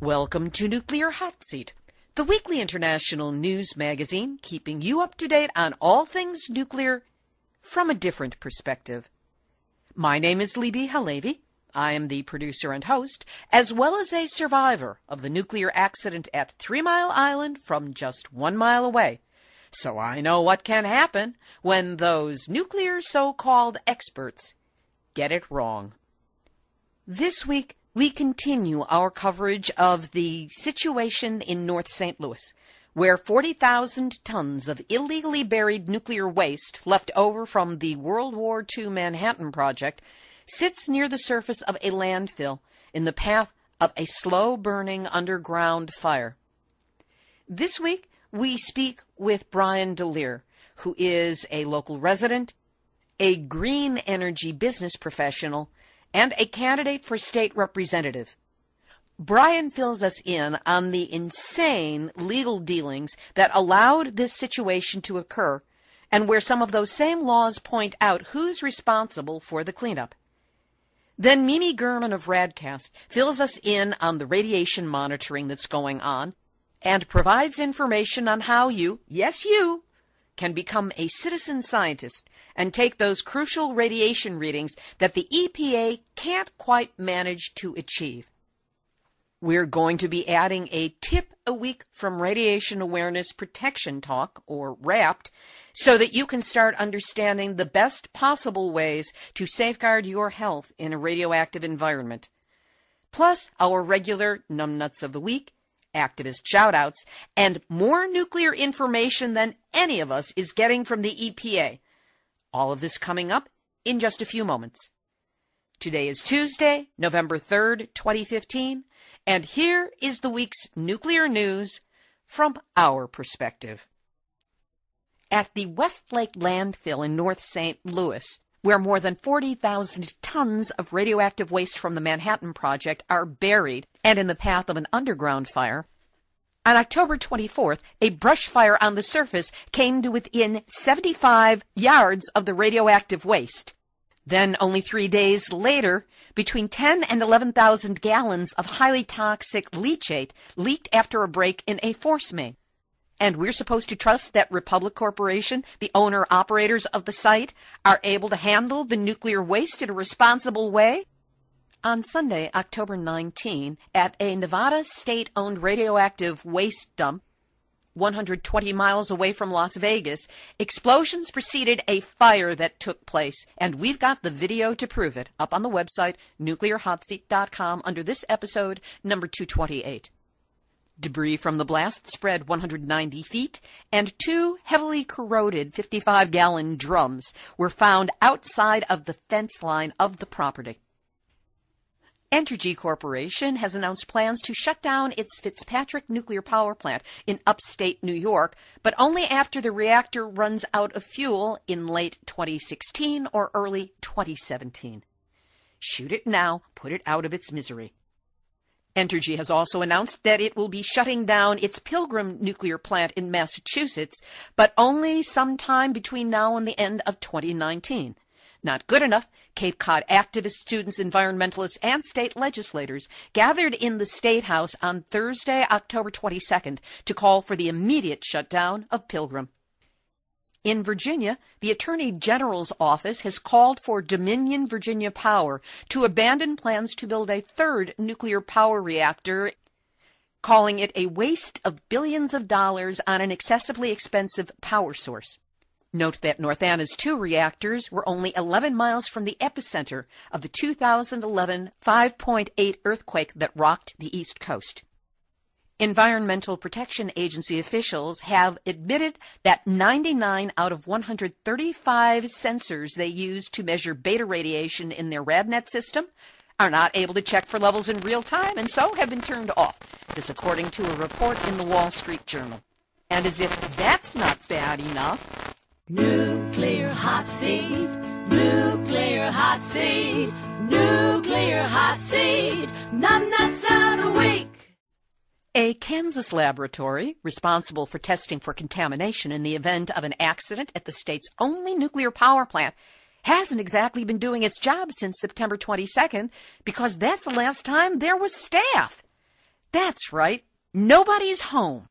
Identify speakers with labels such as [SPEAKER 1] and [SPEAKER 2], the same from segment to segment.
[SPEAKER 1] Welcome to Nuclear Hot Seat, the weekly international news magazine keeping you up to date on all things nuclear from a different perspective. My name is Libbe HaLevy. I am the producer and host, as well as a survivor of the nuclear accident at Three Mile Island from just one mile away. So I know what can happen when those nuclear so called experts get it wrong. This week, we continue our coverage of the situation in North St. Louis, where 40,000 tons of illegally buried nuclear waste left over from the World War II Manhattan Project sits near the surface of a landfill in the path of a slow burning underground fire. This week, we speak with Byron DeLear, who is a local resident, a green energy business professional, and a candidate for state representative. Byron fills us in on the insane legal dealings that allowed this situation to occur and where some of those same laws point out who's responsible for the cleanup. Then Mimi German of Radcast fills us in on the radiation monitoring that's going on and provides information on how you, yes, you, can become a citizen scientist and take those crucial radiation readings that the EPA can't quite manage to achieve. We're going to be adding a tip a week from Radiation Awareness Protection Talk, or RAPT, so that you can start understanding the best possible ways to safeguard your health in a radioactive environment. Plus, our regular numbnuts of the week, activist shoutouts, and more nuclear information than any of us is getting from the EPA. All of this coming up in just a few moments. Today is Tuesday, November 3rd, 2015. And here is the week's nuclear news from our perspective. At the Westlake landfill in North St. Louis, where more than 40,000 tons of radioactive waste from the Manhattan Project are buried and in the path of an underground fire, on October 24th, a brush fire on the surface came to within 75 yards of the radioactive waste. Then, only three days later, between 10 and 11,000 gallons of highly toxic leachate leaked after a break in a force main. And we're supposed to trust that Republic Corporation, the owner operators of the site, are able to handle the nuclear waste in a responsible way? On Sunday, October 19, at a Nevada state owned radioactive waste dump, 120 miles away from Las Vegas, explosions preceded a fire that took place, and we've got the video to prove it up on the website nuclearhotseat.com under this episode, number 228. Debris from the blast spread 190 feet, and two heavily corroded 55 gallon drums were found outside of the fence line of the property. Entergy Corporation has announced plans to shut down its Fitzpatrick nuclear power plant in upstate New York, but only after the reactor runs out of fuel in late 2016 or early 2017. Shoot it now, put it out of its misery. Entergy has also announced that it will be shutting down its Pilgrim nuclear plant in Massachusetts, but only sometime between now and the end of 2019. Not good enough, Cape Cod activists, students, environmentalists, and state legislators gathered in the State House on Thursday, October 22nd, to call for the immediate shutdown of Pilgrim. In Virginia, the Attorney General's office has called for Dominion Virginia Power to abandon plans to build a third nuclear power reactor, calling it a waste of billions of dollars on an excessively expensive power source. Note that North Anna's two reactors were only 11 miles from the epicenter of the 2011 5.8 earthquake that rocked the East Coast. Environmental Protection Agency officials have admitted that 99 out of 135 sensors they use to measure beta radiation in their RadNet system are not able to check for levels in real time and so have been turned off. This according to a report in the Wall Street Journal. And as if that's not bad enough,
[SPEAKER 2] Nuclear hot seat, nuclear hot seat, nuclear hot seat, numbnuts out a week.
[SPEAKER 1] A Kansas laboratory responsible for testing for contamination in the event of an accident at the state's only nuclear power plant hasn't exactly been doing its job since September 22nd because that's the last time there was staff. That's right. Nobody's home.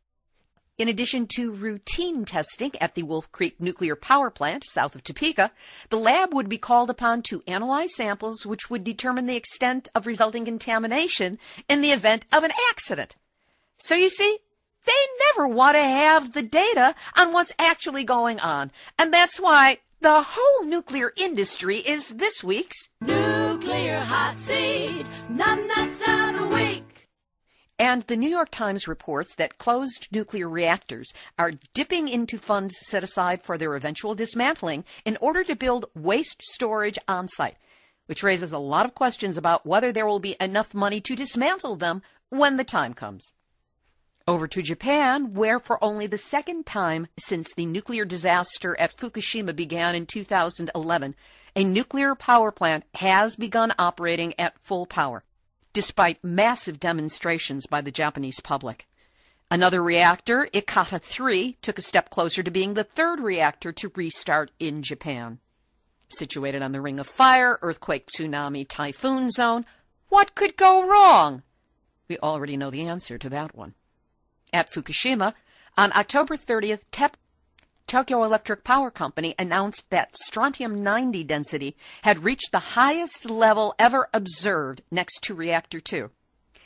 [SPEAKER 1] In addition to routine testing at the Wolf Creek Nuclear Power Plant south of Topeka, the lab would be called upon to analyze samples which would determine the extent of resulting contamination in the event of an accident. So you see, they never want to have the data on what's actually going on. And that's why the whole nuclear industry is this week's
[SPEAKER 2] Nuclear Hot Seat, Numbnuts of the Week.
[SPEAKER 1] And the New York Times reports that closed nuclear reactors are dipping into funds set aside for their eventual dismantling in order to build waste storage on site, which raises a lot of questions about whether there will be enough money to dismantle them when the time comes. Over to Japan, where for only the second time since the nuclear disaster at Fukushima began in 2011, a nuclear power plant has begun operating at full power despite massive demonstrations by the Japanese public. Another reactor, Ikata 3, took a step closer to being the third reactor to restart in Japan. Situated on the Ring of Fire, earthquake, tsunami, typhoon zone, what could go wrong? We already know the answer to that one. At Fukushima, on October 30th, TEP Tokyo Electric Power Company announced that strontium 90 density had reached the highest level ever observed next to reactor 2.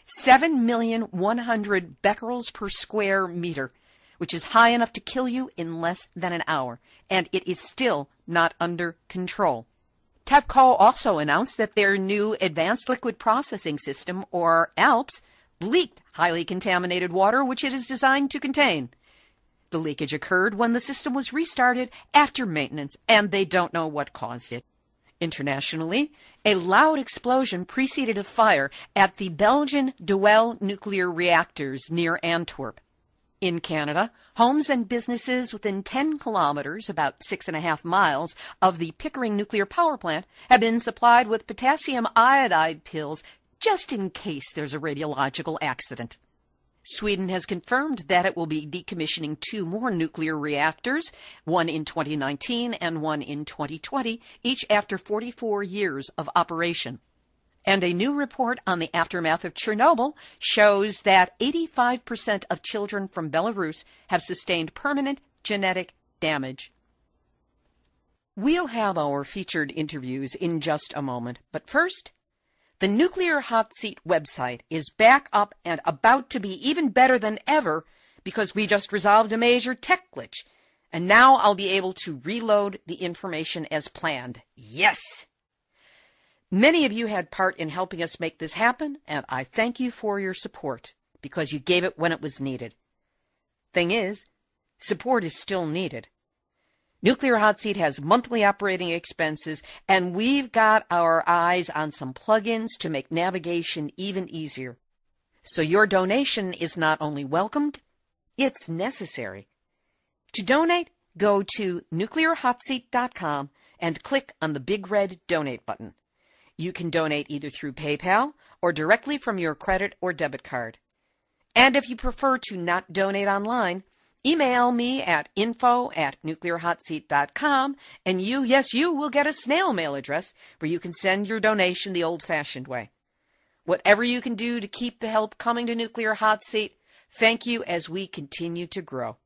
[SPEAKER 1] 7,100 becquerels per square meter, which is high enough to kill you in less than an hour, and it is still not under control. TEPCO also announced that their new Advanced Liquid Processing System, or ALPS, leaked highly contaminated water which it is designed to contain. The leakage occurred when the system was restarted after maintenance, and they don't know what caused it. Internationally, a loud explosion preceded a fire at the Belgian Doel nuclear reactors near Antwerp. In Canada, homes and businesses within 10 kilometers, about six and a half miles, of the Pickering nuclear power plant have been supplied with potassium iodide pills just in case there's a radiological accident. Sweden has confirmed that it will be decommissioning two more nuclear reactors, one in 2019 and one in 2020, each after 44 years of operation. And a new report on the aftermath of Chernobyl shows that 85% of children from Belarus have sustained permanent genetic damage. We'll have our featured interviews in just a moment, but first, the Nuclear Hot Seat website is back up and about to be even better than ever because we just resolved a major tech glitch. And now I'll be able to reload the information as planned. Yes! Many of you had part in helping us make this happen, and I thank you for your support because you gave it when it was needed. Thing is, support is still needed. Nuclear Hot Seat has monthly operating expenses, and we've got our eyes on some plugins to make navigation even easier. So your donation is not only welcomed, it's necessary. To donate, go to nuclearhotseat.com and click on the big red donate button. You can donate either through PayPal or directly from your credit or debit card. And if you prefer to not donate online, Email me at info at nuclearhotseat.com, and you, yes, you will get a snail mail address where you can send your donation the old fashioned way. Whatever you can do to keep the help coming to Nuclear Hot Seat, thank you as we continue to grow.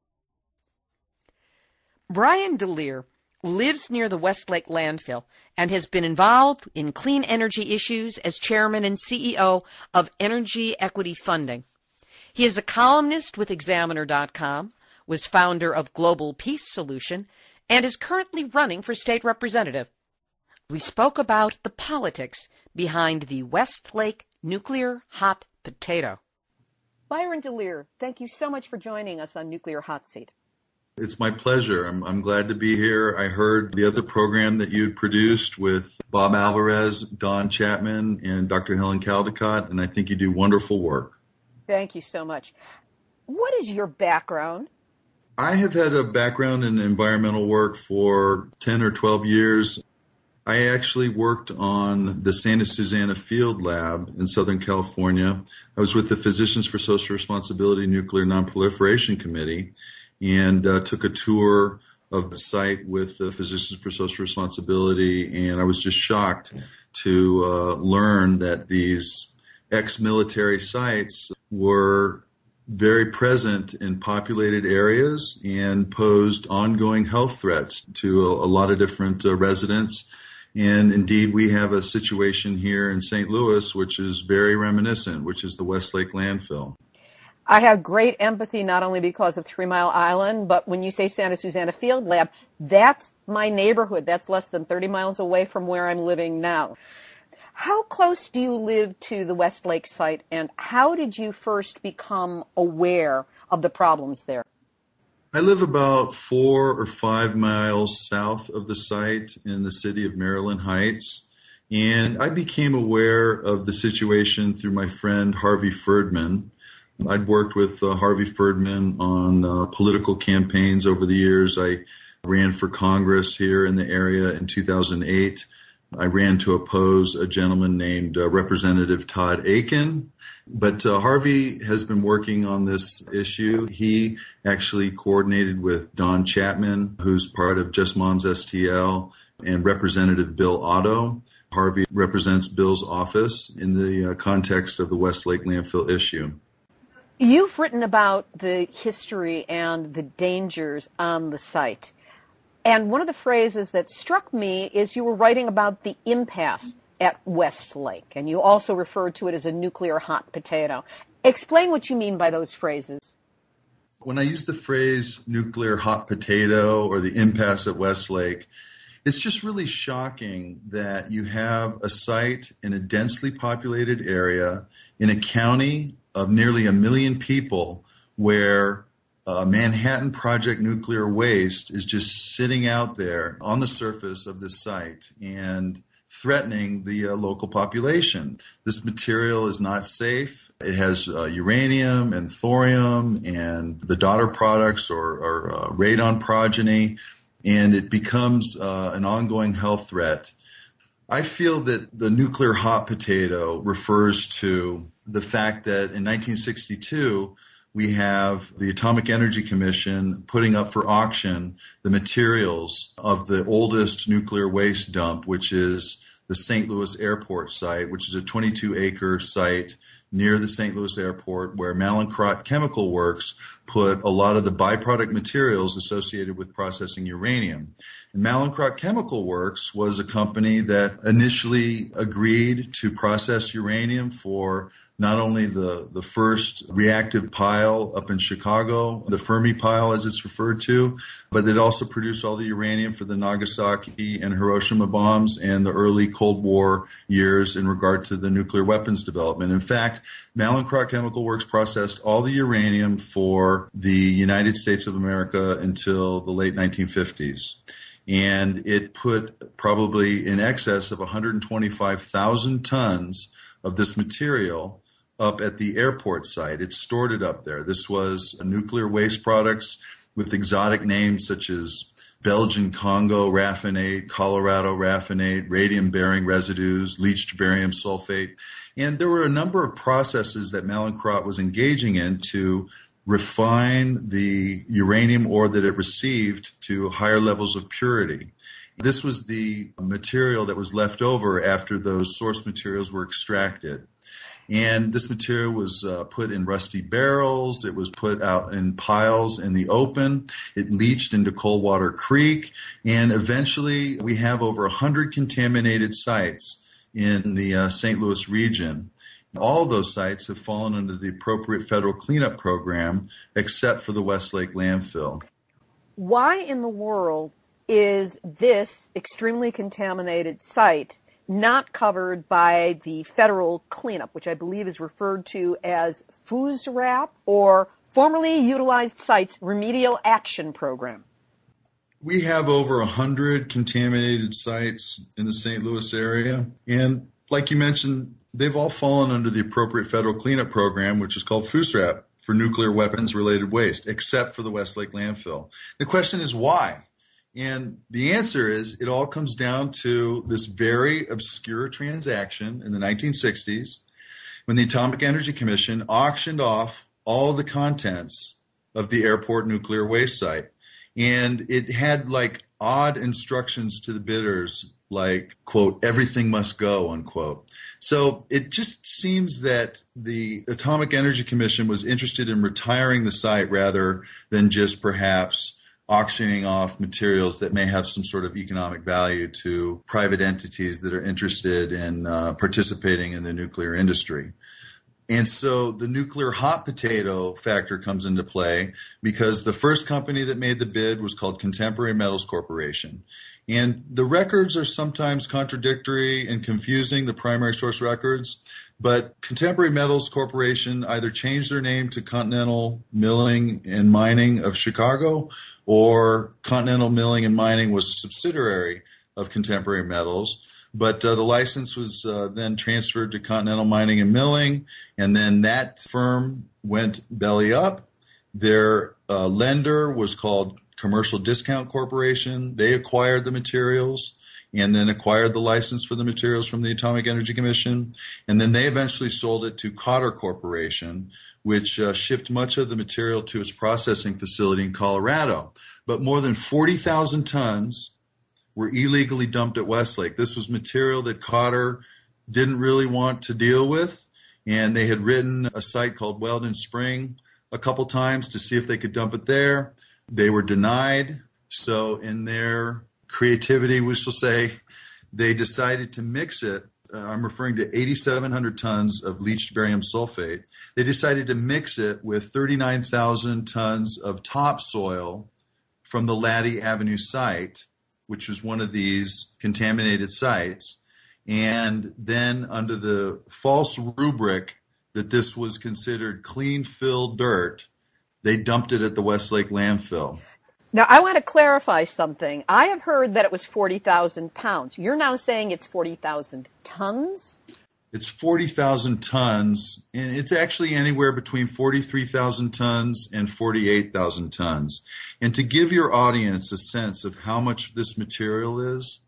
[SPEAKER 1] Byron DeLear lives near the Westlake landfill and has been involved in clean energy issues as chairman and CEO of Energy Equity Funding. He is a columnist with Examiner.com, was founder of Global Peace Solution, and is currently running for state representative. We spoke about the politics behind the Westlake nuclear hot potato. Byron DeLear, thank you so much for joining us on Nuclear Hot Seat.
[SPEAKER 3] It's my pleasure. I'm, I'm glad to be here. I heard the other program that you'd produced with Bob Alvarez, Dawn Chapman, and Dr. Helen Caldicott, and I think you do wonderful work.
[SPEAKER 1] Thank you so much. What is your background?
[SPEAKER 3] I have had a background in environmental work for 10 or 12 years. I actually worked on the Santa Susana Field Lab in Southern California. I was with the Physicians for Social Responsibility Nuclear Nonproliferation Committee and uh, took a tour of the site with the Physicians for Social Responsibility, and I was just shocked to uh, learn that these ex military sites were very present in populated areas and posed ongoing health threats to a, a lot of different uh, residents. And indeed, we have a situation here in St. Louis which is very reminiscent, which is the Westlake landfill.
[SPEAKER 1] I have great empathy not only because of Three Mile Island, but when you say Santa Susana Field Lab, that's my neighborhood. That's less than 30 miles away from where I'm living now. How close do you live to the Westlake site, and how did you first become aware of the problems there?
[SPEAKER 3] I live about four or five miles south of the site in the city of Maryland Heights. And I became aware of the situation through my friend Harvey Ferdman. I'd worked with uh, Harvey Ferdman on uh, political campaigns over the years. I ran for Congress here in the area in 2008. I ran to oppose a gentleman named uh, Representative Todd Akin. But uh, Harvey has been working on this issue. He actually coordinated with Dawn Chapman, who's part of Just Moms STL, and Representative Bill Otto. Harvey represents Bill's office in the uh, context of the Westlake landfill issue.
[SPEAKER 1] You've written about the history and the dangers on the site. And one of the phrases that struck me is you were writing about the impasse at Westlake, and you also referred to it as a nuclear hot potato. Explain what you mean by those phrases.
[SPEAKER 3] When I use the phrase nuclear hot potato or the impasse at Westlake, it's just really shocking that you have a site in a densely populated area in a county of nearly a million people where uh, Manhattan Project nuclear waste is just sitting out there on the surface of this site and threatening the uh, local population. This material is not safe. It has uh, uranium and thorium and the daughter products or, or uh, radon progeny, and it becomes uh, an ongoing health threat. I feel that the nuclear hot potato refers to the fact that in 1962, we have the Atomic Energy Commission putting up for auction the materials of the oldest nuclear waste dump, which is the St. Louis Airport site, which is a 22 acre site near the St. Louis Airport where Mallinckrodt Chemical Works put a lot of the byproduct materials associated with processing uranium. And Mallinckrodt Chemical Works was a company that initially agreed to process uranium for not only the, the first reactive pile up in Chicago, the Fermi pile as it's referred to, but it also produced all the uranium for the Nagasaki and Hiroshima bombs and the early Cold War years in regard to the nuclear weapons development. In fact, Mallinckrodt Chemical Works processed all the uranium for the United States of America until the late 1950s and it put probably in excess of 125,000 tons of this material up at the airport site. It stored it up there. This was nuclear waste products with exotic names such as Belgian Congo raffinate, Colorado raffinate, radium bearing residues, leached barium sulfate. And there were a number of processes that Mallinckrodt was engaging in to refine the uranium ore that it received to higher levels of purity. This was the material that was left over after those source materials were extracted. And this material was uh, put in rusty barrels. It was put out in piles in the open. It leached into Coldwater Creek. And eventually, we have over 100 contaminated sites in the uh, St. Louis region. All those sites have fallen under the appropriate federal cleanup program, except for the Westlake landfill.
[SPEAKER 1] Why in the world is this extremely contaminated site not covered by the federal cleanup, which I believe is referred to as FUSRAP or Formerly Utilized Sites Remedial Action Program.
[SPEAKER 3] We have over 100 contaminated sites in the St. Louis area. And like you mentioned, they've all fallen under the appropriate federal cleanup program, which is called FUSRAP for nuclear weapons related waste, except for the Westlake landfill. The question is why? And the answer is it all comes down to this very obscure transaction in the 1960s when the Atomic Energy Commission auctioned off all the contents of the airport nuclear waste site. And it had like odd instructions to the bidders like, quote, everything must go, unquote. So it just seems that the Atomic Energy Commission was interested in retiring the site rather than just perhaps auctioning off materials that may have some sort of economic value to private entities that are interested in uh, participating in the nuclear industry. And so the nuclear hot potato factor comes into play because the first company that made the bid was called Contemporary Metals Corporation. And the records are sometimes contradictory and confusing, the primary source records. But Contemporary Metals Corporation either changed their name to Continental Milling and Mining of Chicago, or Continental Milling and Mining was a subsidiary of Contemporary Metals. But uh, the license was uh, then transferred to Continental Mining and Milling, and then that firm went belly up. Their uh, lender was called Commercial Discount Corporation. They acquired the materials and then acquired the license for the materials from the Atomic Energy Commission. And then they eventually sold it to Cotter Corporation, which uh, shipped much of the material to its processing facility in Colorado. But more than 40,000 tons were illegally dumped at Westlake. This was material that Cotter didn't really want to deal with. And they had written a site called Weldon Spring a couple times to see if they could dump it there. They were denied. So, in their creativity, we shall say, they decided to mix it. Uh, I'm referring to 8,700 tons of leached barium sulfate. They decided to mix it with 39,000 tons of topsoil from the Latty Avenue site, which was one of these contaminated sites. And then, under the false rubric that this was considered clean fill dirt, they dumped it at the Westlake landfill.
[SPEAKER 1] Now, I want to clarify something. I have heard that it was 40,000 pounds. You're now saying it's 40,000 tons?
[SPEAKER 3] It's 40,000 tons, and it's actually anywhere between 43,000 tons and 48,000 tons. And to give your audience a sense of how much this material is,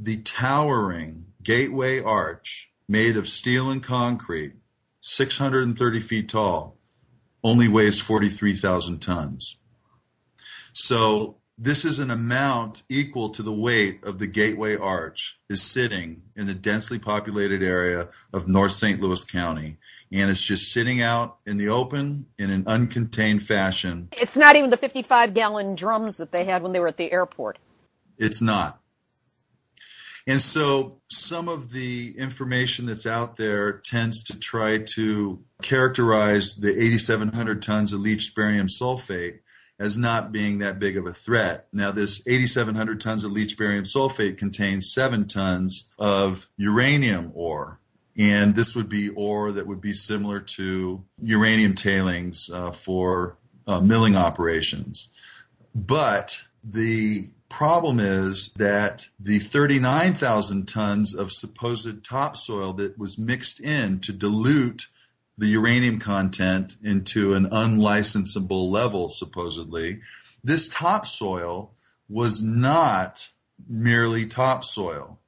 [SPEAKER 3] the towering gateway arch made of steel and concrete, 630 feet tall, only weighs 43,000 tons. So this is an amount equal to the weight of the Gateway Arch is sitting in the densely populated area of North St. Louis County. And it's just sitting out in the open in an uncontained fashion.
[SPEAKER 1] It's not even the 55 gallon drums that they had when they were at the airport.
[SPEAKER 3] It's not. And so some of the information that's out there tends to try to characterize the 8,700 tons of leached barium sulfate as not being that big of a threat. Now, this 8,700 tons of leach barium sulfate contains seven tons of uranium ore. And this would be ore that would be similar to uranium tailings uh, for uh, milling operations. But the problem is that the 39,000 tons of supposed topsoil that was mixed in to dilute the uranium content into an unlicensable level, supposedly. This topsoil was not merely topsoil.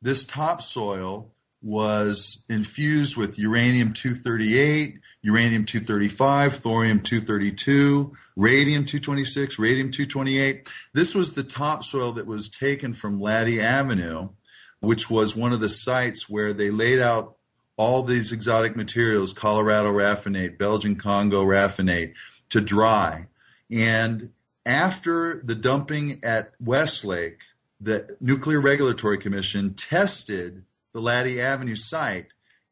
[SPEAKER 3] This topsoil was infused with uranium 238, uranium 235, thorium 232, radium 226, radium 228. This was the topsoil that was taken from Latty Avenue, which was one of the sites where they laid out all these exotic materials, Colorado raffinate, Belgian Congo raffinate, to dry. And after the dumping at Westlake, the Nuclear Regulatory Commission tested the Latty Avenue site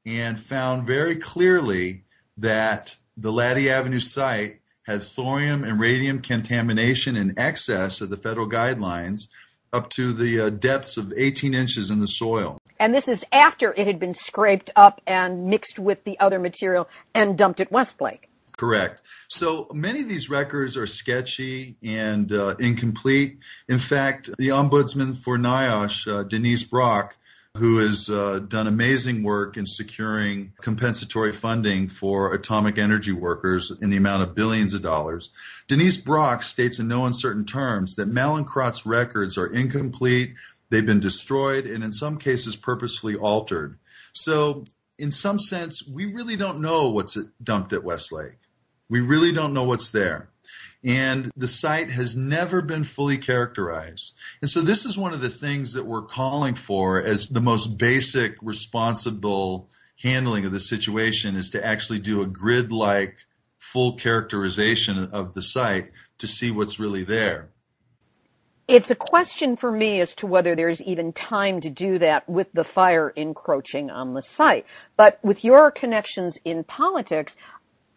[SPEAKER 3] and found very clearly that the Latty Avenue site had thorium and radium contamination in excess of the federal guidelines up to the uh, depths of 18 inches in the soil.
[SPEAKER 1] And this is after it had been scraped up and mixed with the other material and dumped at Westlake.
[SPEAKER 3] Correct. So many of these records are sketchy and uh, incomplete. In fact, the ombudsman for NIOSH, uh, Denise Brock, who has uh, done amazing work in securing compensatory funding for atomic energy workers in the amount of billions of dollars. Denise Brock states in no uncertain terms that Mallinckrodt's records are incomplete, They've been destroyed and in some cases purposefully altered. So, in some sense, we really don't know what's dumped at Westlake. We really don't know what's there. and the site has never been fully characterized. And so, this is one of the things that we're calling for as the most basic, responsible handling of the situation is to actually do a grid like full characterization of the site to see what's really there.
[SPEAKER 1] It's a question for me as to whether there's even time to do that with the fire encroaching on the site. But with your connections in politics,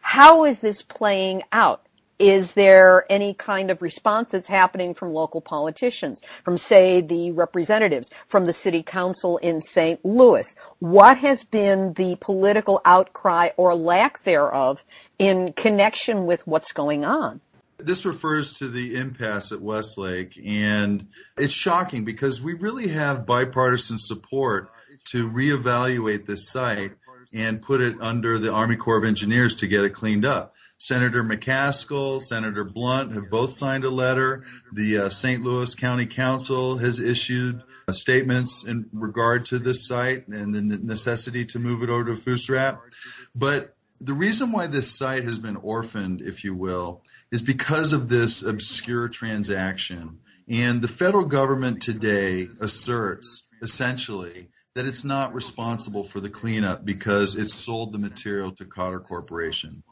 [SPEAKER 1] how is this playing out? Is there any kind of response that's happening from local politicians, from, say, the representatives, from the city council in St. Louis? What has been the political outcry or lack thereof in connection with what's going on?
[SPEAKER 3] This refers to the impasse at Westlake, and it's shocking because we really have bipartisan support to reevaluate this site and put it under the Army Corps of Engineers to get it cleaned up. Senator McCaskill, Senator Blunt have both signed a letter. The uh, St. Louis County Council has issued uh, statements in regard to this site and the necessity to move it over to FUSRAP. But the reason why this site has been orphaned, if you will, is because of this obscure transaction. And the federal government today asserts essentially that it's not responsible for the cleanup because it sold the material to Cotter Corporation.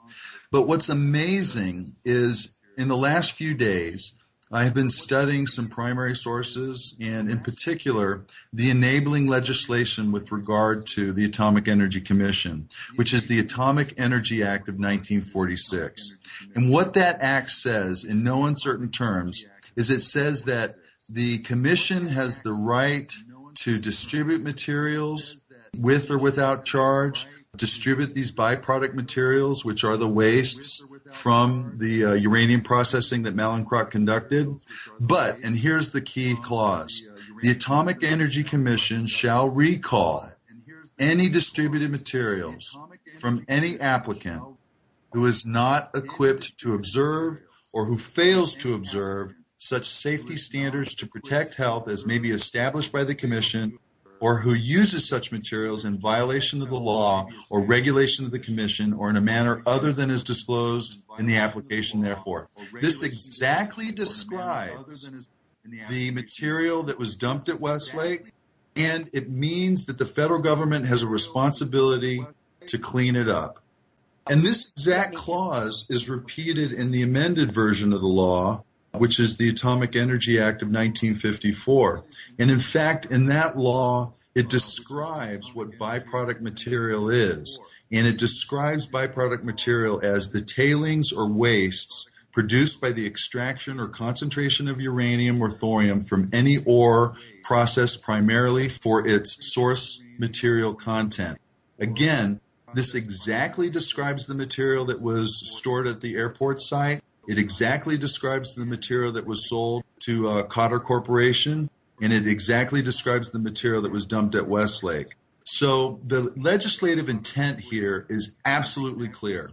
[SPEAKER 3] But what's amazing is in the last few days, I have been studying some primary sources and, in particular, the enabling legislation with regard to the Atomic Energy Commission, which is the Atomic Energy Act of 1946. And what that act says, in no uncertain terms, is it says that the Commission has the right to distribute materials with or without charge distribute these byproduct materials, which are the wastes from the uh, uranium processing that Mallinckrodt conducted. But, and here's the key clause the Atomic Energy Commission shall recall any distributed materials from any applicant who is not equipped to observe or who fails to observe such safety standards to protect health as may be established by the Commission or who uses such materials in violation of the law or regulation of the commission or in a manner other than is disclosed in the application therefore. This exactly describes the material that was dumped at Westlake, and it means that the federal government has a responsibility to clean it up. And this exact clause is repeated in the amended version of the law which is the Atomic Energy Act of 1954. And in fact, in that law, it describes what byproduct material is. And it describes byproduct material as the tailings or wastes produced by the extraction or concentration of uranium or thorium from any ore processed primarily for its source material content. Again, this exactly describes the material that was stored at the airport site it exactly describes the material that was sold to uh, Cotter Corporation, and it exactly describes the material that was dumped at Westlake. So the legislative intent here is absolutely clear.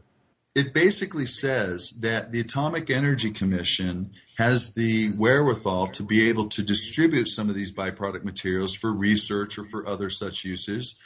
[SPEAKER 3] It basically says that the Atomic Energy Commission has the wherewithal to be able to distribute some of these byproduct materials for research or for other such uses.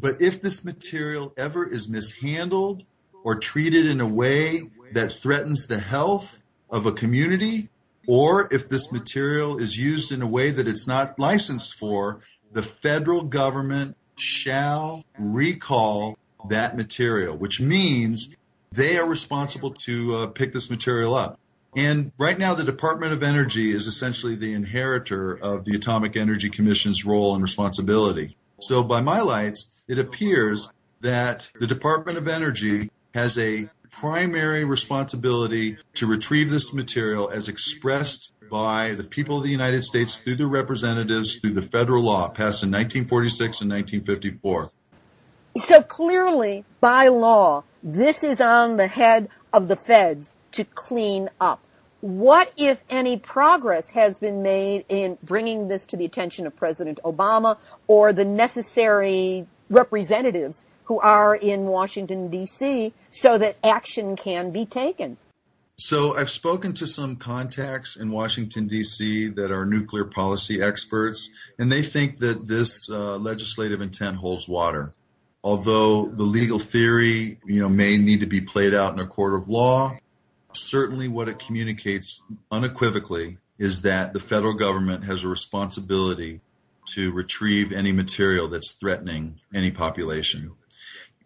[SPEAKER 3] But if this material ever is mishandled or treated in a way that threatens the health of a community, or if this material is used in a way that it's not licensed for, the federal government shall recall that material, which means they are responsible to uh, pick this material up. And right now, the Department of Energy is essentially the inheritor of the Atomic Energy Commission's role and responsibility. So, by my lights, it appears that the Department of Energy has a primary responsibility to retrieve this material as expressed by the people of the United States through their representatives through the federal law passed in 1946 and 1954.
[SPEAKER 1] So clearly, by law, this is on the head of the feds to clean up. What, if any, progress has been made in bringing this to the attention of President Obama or the necessary representatives who are in Washington, D.C., so that action can be taken.
[SPEAKER 3] So, I've spoken to some contacts in Washington, D.C., that are nuclear policy experts, and they think that this uh, legislative intent holds water. Although the legal theory, you know, may need to be played out in a court of law certainly what it communicates unequivocally is that the federal government has a responsibility to retrieve any material that's threatening any population.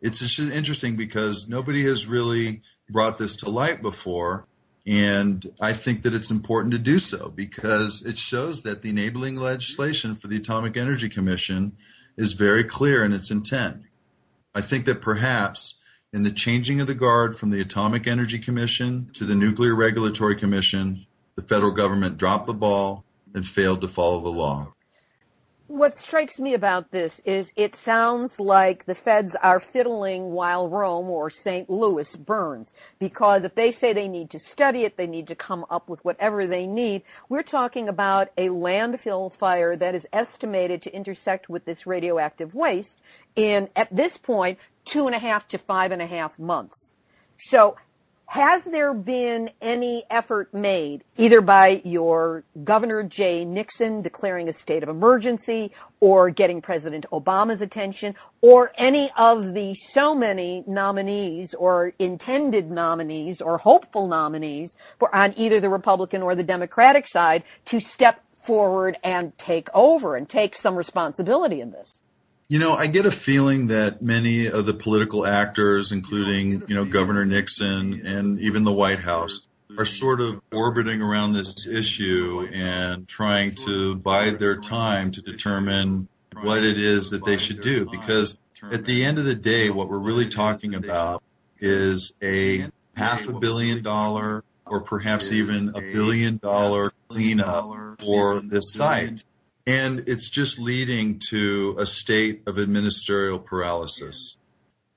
[SPEAKER 3] It's just interesting because nobody has really brought this to light before. And I think that it's important to do so because it shows that the enabling legislation for the Atomic Energy Commission is very clear in its intent. I think that perhaps in the changing of the guard from the Atomic Energy Commission to the Nuclear Regulatory Commission, the federal government dropped the ball and failed to follow the law.
[SPEAKER 1] What strikes me about this is it sounds like the feds are fiddling while Rome or St. Louis burns. Because if they say they need to study it, they need to come up with whatever they need. We're talking about a landfill fire that is estimated to intersect with this radioactive waste in, at this point, two and a half to five and a half months. So has there been any effort made, either by your Governor Jay Nixon declaring a state of emergency or getting President Obama's attention, or any of the so many nominees or intended nominees or hopeful nominees for on either the Republican or the Democratic side to step forward and take over and take some responsibility in this?
[SPEAKER 3] You know, I get a feeling that many of the political actors, including, you know, Governor Nixon and even the White House, are sort of orbiting around this issue and trying to bide their time to determine what it is that they should do. Because at the end of the day, what we're really talking about is a half a billion dollar or perhaps even a billion dollar cleanup for this site. And it's just leading to a state of administerial paralysis.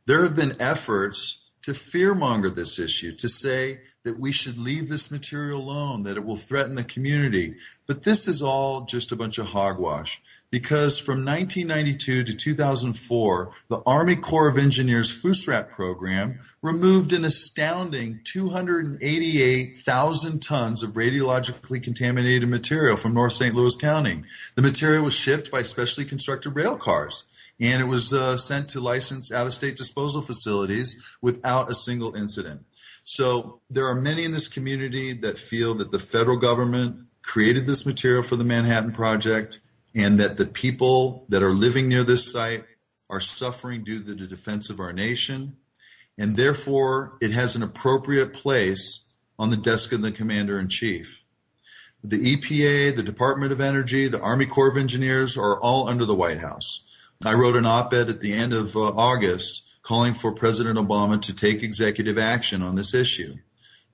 [SPEAKER 3] There have been efforts to fearmonger this issue, to say that we should leave this material alone, that it will threaten the community. But this is all just a bunch of hogwash because from 1992 to 2004, the Army Corps of Engineers FUSRAP program removed an astounding 288,000 tons of radiologically contaminated material from North St. Louis County. The material was shipped by specially constructed rail cars and it was uh, sent to licensed out of state disposal facilities without a single incident. So there are many in this community that feel that the federal government created this material for the Manhattan Project and that the people that are living near this site are suffering due to the defense of our nation. And therefore, it has an appropriate place on the desk of the commander in chief. The EPA, the Department of Energy, the Army Corps of Engineers are all under the White House. I wrote an op ed at the end of uh, August calling for President Obama to take executive action on this issue.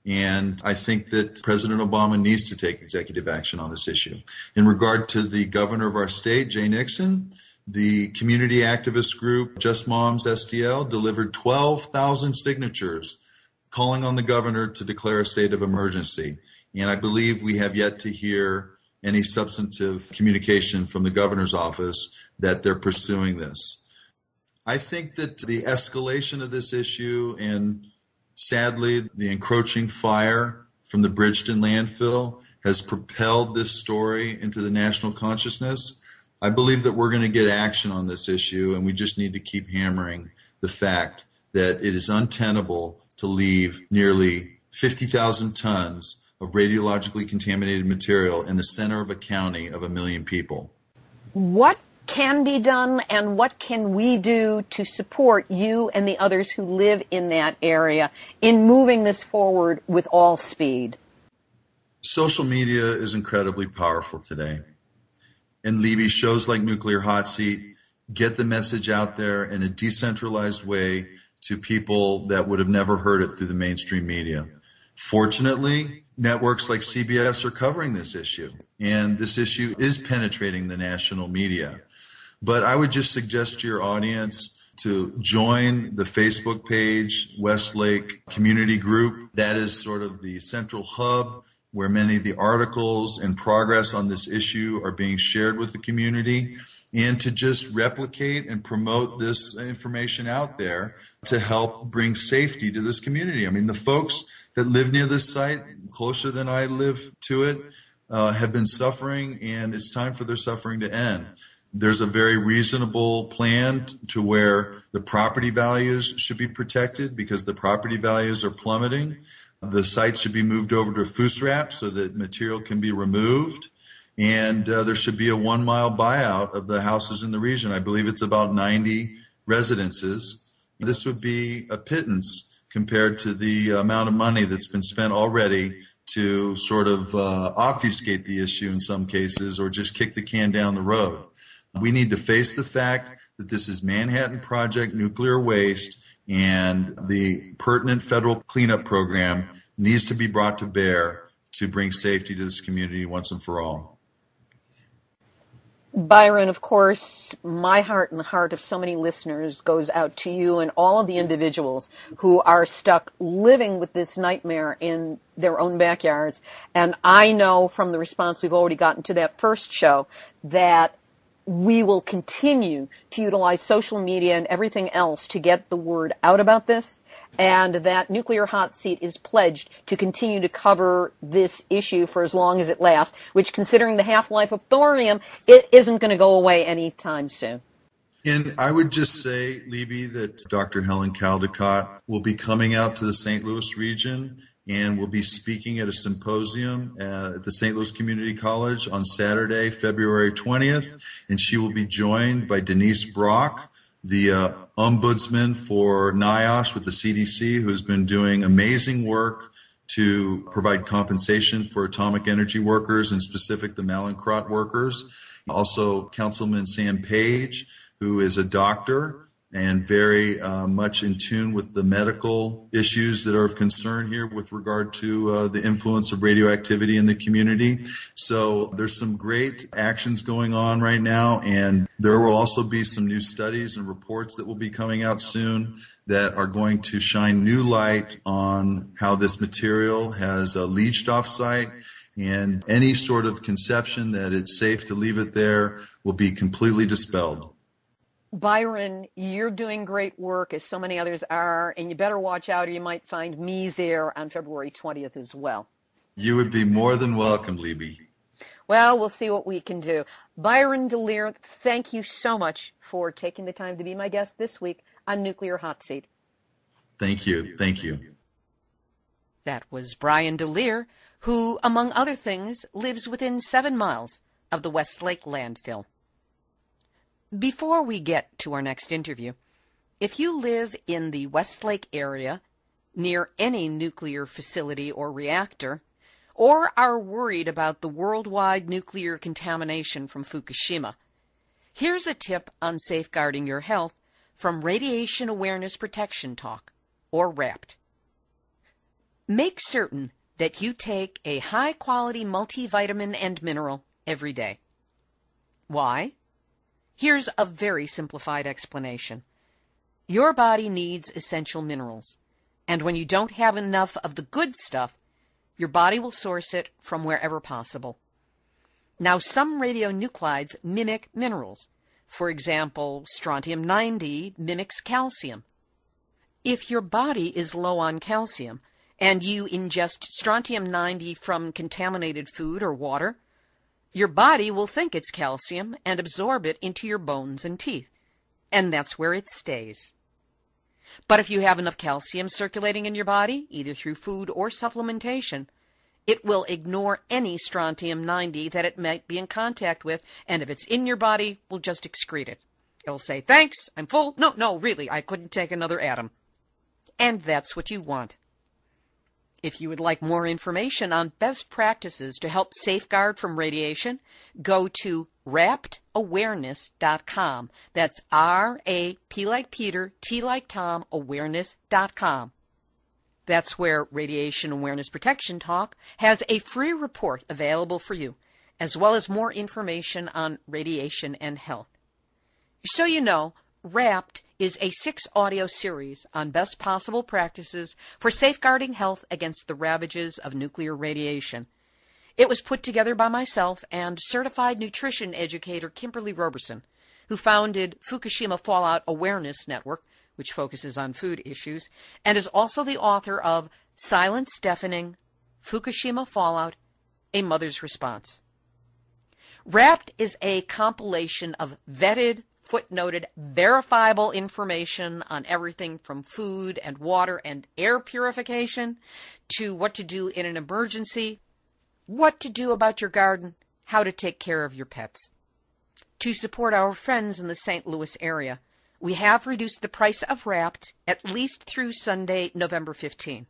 [SPEAKER 3] And I think that President Obama needs to take executive action on this issue. In regard to the governor of our state, Jay Nixon, the community activist group Just Moms STL delivered 12,000 signatures calling on the governor to declare a state of emergency. And I believe we have yet to hear any substantive communication from the governor's office that they're pursuing this. I think that the escalation of this issue and Sadly, the encroaching fire from the Bridgeton landfill has propelled this story into the national consciousness. I believe that we're going to get action on this issue, and we just need to keep hammering the fact that it is untenable to leave nearly 50,000 tons of radiologically contaminated material in the center of a county of a million people.
[SPEAKER 1] What can be done and what can we do to support you and the others who live in that area in moving this forward with all speed?
[SPEAKER 3] Social media is incredibly powerful today. And Libbe, shows like Nuclear Hot Seat get the message out there in a decentralized way to people that would have never heard it through the mainstream media. Fortunately, networks like CBS are covering this issue, and this issue is penetrating the national media. But I would just suggest to your audience to join the Facebook page, Westlake Community Group. That is sort of the central hub where many of the articles and progress on this issue are being shared with the community and to just replicate and promote this information out there to help bring safety to this community. I mean, the folks that live near this site, closer than I live to it, uh, have been suffering, and it's time for their suffering to end there's a very reasonable plan to where the property values should be protected because the property values are plummeting. The site should be moved over to FUSRAP so that material can be removed. And uh, there should be a one mile buyout of the houses in the region. I believe it's about 90 residences. This would be a pittance compared to the amount of money that's been spent already to sort of uh, obfuscate the issue in some cases or just kick the can down the road. We need to face the fact that this is Manhattan Project nuclear waste and the pertinent federal cleanup program needs to be brought to bear to bring safety to this community once and for all.
[SPEAKER 1] Byron, of course, my heart and the heart of so many listeners goes out to you and all of the individuals who are stuck living with this nightmare in their own backyards. And I know from the response we've already gotten to that first show that we will continue to utilize social media and everything else to get the word out about this, and that Nuclear Hot Seat is pledged to continue to cover this issue for as long as it lasts, which, considering the half life of thorium, it isn't going to go away anytime soon.
[SPEAKER 3] And I would just say, Libbe, that Dr. Helen Caldicott will be coming out to the St. Louis region and will be speaking at a symposium at the St. Louis Community College on Saturday, February 20th. And she will be joined by Denise Brock, the uh, ombudsman for NIOSH with the CDC, who's been doing amazing work to provide compensation for atomic energy workers and specific the Mallinckrodt workers. Also, Councilman Sam Page, who is a doctor and very uh, much in tune with the medical issues that are of concern here with regard to uh, the influence of radioactivity in the community. So there's some great actions going on right now, and there will also be some new studies and reports that will be coming out soon that are going to shine new light on how this material has uh, leached off site and any sort of conception that it's safe to leave it there will be completely dispelled.
[SPEAKER 1] Byron, you're doing great work, as so many others are, and you better watch out or you might find me there on February 20th as well.
[SPEAKER 3] You would be more than welcome, Libbe.
[SPEAKER 1] Well, we'll see what we can do. Byron DeLear, thank you so much for taking the time to be my guest this week on Nuclear Hot Seat.
[SPEAKER 3] Thank you. Thank you.
[SPEAKER 1] That was Brian DeLear, who, among other things, lives within seven miles of the West Lake landfill. Before we get to our next interview, if you live in the West Lake area near any nuclear facility or reactor, or are worried about the worldwide nuclear contamination from Fukushima, here's a tip on safeguarding your health from Radiation Awareness Protection Talk, or RAPT. Make certain that you take a high quality multivitamin and mineral every day. Why? Here's a very simplified explanation. Your body needs essential minerals, and when you don't have enough of the good stuff, your body will source it from wherever possible. Now, some radionuclides mimic minerals. For example, strontium 90 mimics calcium. If your body is low on calcium and you ingest strontium 90 from contaminated food or water, your body will think it's calcium and absorb it into your bones and teeth, and that's where it stays. But if you have enough calcium circulating in your body, either through food or supplementation, it will ignore any strontium 90 that it might be in contact with, and if it's in your body, will just excrete it. It'll say, Thanks, I'm full. No, no, really, I couldn't take another atom. And that's what you want. If you would like more information on best practices to help safeguard from radiation, go to raptawareness.com. That's R A P like Peter, T like Tom, awareness.com. That's where Radiation Awareness Protection Talk has a free report available for you, as well as more information on radiation and health. So you know, RAPT is a six audio series on best possible practices for safeguarding health against the ravages of nuclear radiation. It was put together by myself and certified nutrition educator Kimberly Roberson, who founded Fukushima Fallout Awareness Network, which focuses on food issues, and is also the author of Silence Deafening Fukushima Fallout A Mother's Response. RAPT is a compilation of vetted footnoted verifiable information on everything from food and water and air purification to what to do in an emergency, what to do about your garden, how to take care of your pets. To support our friends in the St. Louis area, we have reduced the price of RAPT at least through Sunday, November 15.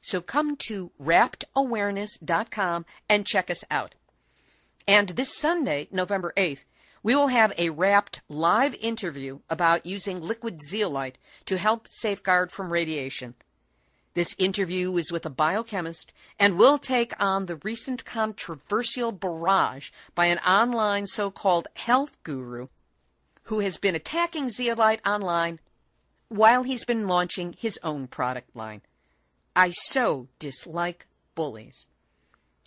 [SPEAKER 1] So come to raptawareness.com and check us out. And this Sunday, November 8th, we will have a RAPT live interview about using liquid zeolite to help safeguard from radiation. This interview is with a biochemist and will take on the recent controversial barrage by an online so called health guru who has been attacking zeolite online while he's been launching his own product line. I so dislike bullies.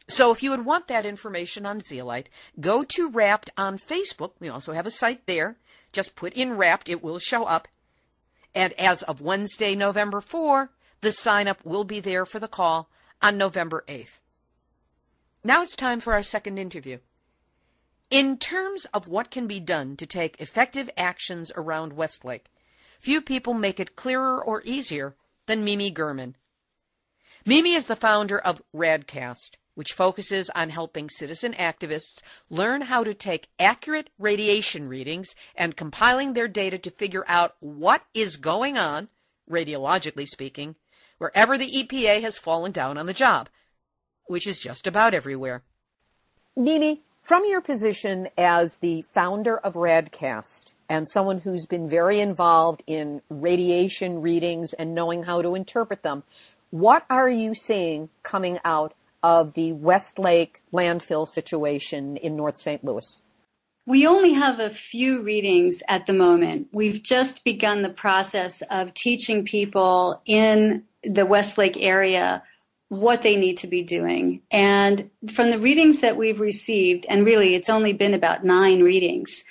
[SPEAKER 1] So if you would want that information on zeolite, go to RAPT on Facebook. We also have a site there. Just put in RAPT, it will show up. And as of Wednesday, November 4, the sign up will be there for the call on November 8th. Now it's time for our second interview. In terms of what can be done to take effective actions around West Lake, few people make it clearer or easier than Mimi German. Mimi is the founder of Radcast, which focuses on helping citizen activists learn how to take accurate radiation readings and compiling their data to figure out what is going on, radiologically speaking, wherever the EPA has fallen down on the job, which is just about everywhere. Mimi, from your position as the founder of Radcast and someone who's been very involved in radiation readings and knowing how to interpret them, what are you seeing coming out of the West Lake landfill situation in North St. Louis?
[SPEAKER 4] We only have a few readings at the moment. We've just begun the process of teaching people in the Westlake area what they need to be doing. And from the readings that we've received, and really it's only been about nine readings,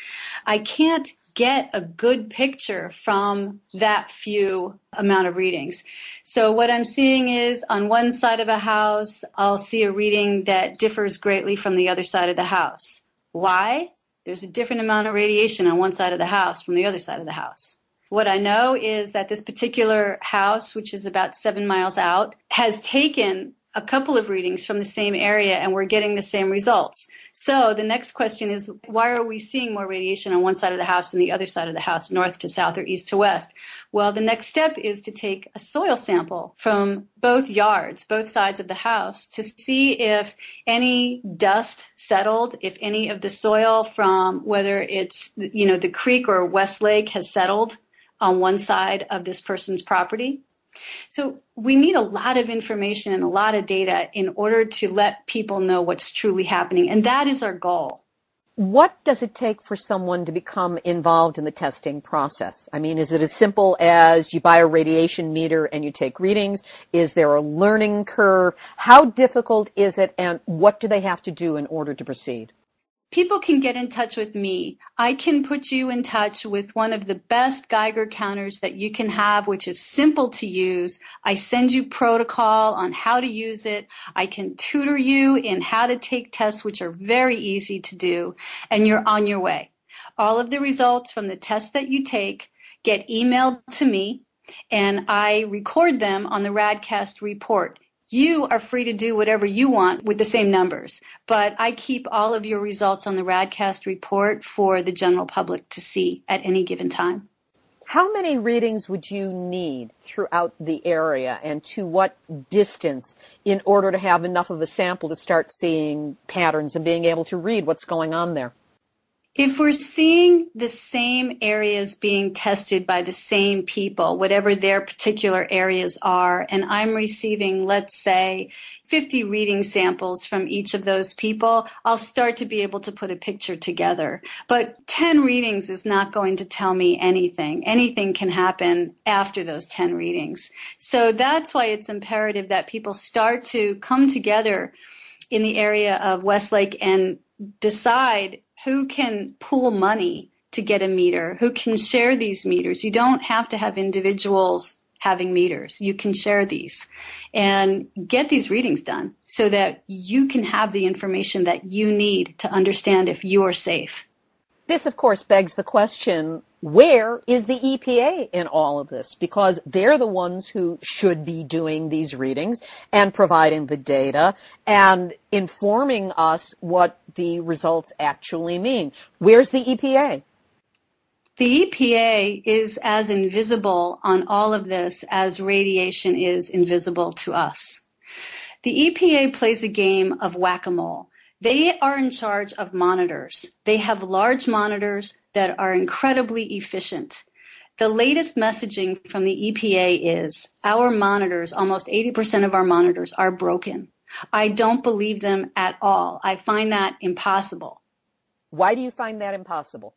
[SPEAKER 4] I can't get a good picture from that few amount of readings. So what I'm seeing is on one side of a house, I'll see a reading that differs greatly from the other side of the house. Why? There's a different amount of radiation on one side of the house from the other side of the house. What I know is that this particular house, which is about seven miles out, has taken a couple of readings from the same area and we're getting the same results. So the next question is why are we seeing more radiation on one side of the house than the other side of the house, north to south or east to west? Well, the next step is to take a soil sample from both yards, both sides of the house to see if any dust settled, if any of the soil from whether it's, you know, the creek or West Lake has settled on one side of this person's property so we need a lot of information and a lot of data in order to let people know what's truly happening. And that is our goal.
[SPEAKER 1] What does it take for someone to become involved in the testing process? I mean, is it as simple as you buy a radiation meter and you take readings? Is there a learning curve? How difficult is it and what do they have to do in order to proceed?
[SPEAKER 4] People can get in touch with me. I can put you in touch with one of the best Geiger counters that you can have, which is simple to use. I send you protocol on how to use it. I can tutor you in how to take tests, which are very easy to do, and you're on your way. All of the results from the tests that you take get emailed to me and I record them on the Radcast report. You are free to do whatever you want with the same numbers, but I keep all of your results on the Radcast report for the general public to see at any given time.
[SPEAKER 1] How many readings would you need throughout the area and to what distance in order to have enough of a sample to start seeing patterns and being able to read what's going on there?
[SPEAKER 4] If we're seeing the same areas being tested by the same people, whatever their particular areas are, and I'm receiving, let's say, 50 reading samples from each of those people, I'll start to be able to put a picture together. But 10 readings is not going to tell me anything. Anything can happen after those 10 readings. So that's why it's imperative that people start to come together in the area of West Lake and decide who can pool money to get a meter, who can share these meters. You don't have to have individuals having meters. You can share these and get these readings done so that you can have the information that you need to understand if you are safe.
[SPEAKER 1] This, of course, begs the question where is the EPA in all of this? Because they're the ones who should be doing these readings and providing the data and informing us what the results actually mean. Where's the EPA?
[SPEAKER 4] The EPA is as invisible on all of this as radiation is invisible to us. The EPA plays a game of whack a mole. They are in charge of monitors. They have large monitors that are incredibly efficient. The latest messaging from the EPA is our monitors, almost 80% of our monitors, are broken. I don't believe them at all. I find that impossible.
[SPEAKER 1] Why do you find that impossible?